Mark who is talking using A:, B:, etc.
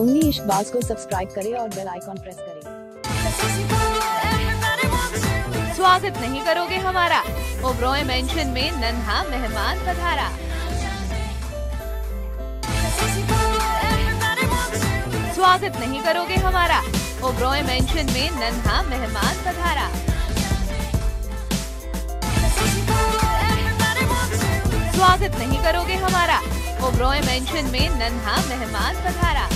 A: उंगली इश्कबाज को सब्सक्राइब करें और बेल आइकॉन प्रेस करें।
B: स्वागत नहीं करोगे हमारा। ओब्रॉय मेंशन में नन्हा मेहमान पधारा। स्वागत नहीं करोगे हमारा। ओब्रॉय मेंशन में नन्हा मेहमान पधारा। स्वागत नहीं करोगे हमारा। ओब्रॉय मेंशन में नन्हा मेहमान पधारा।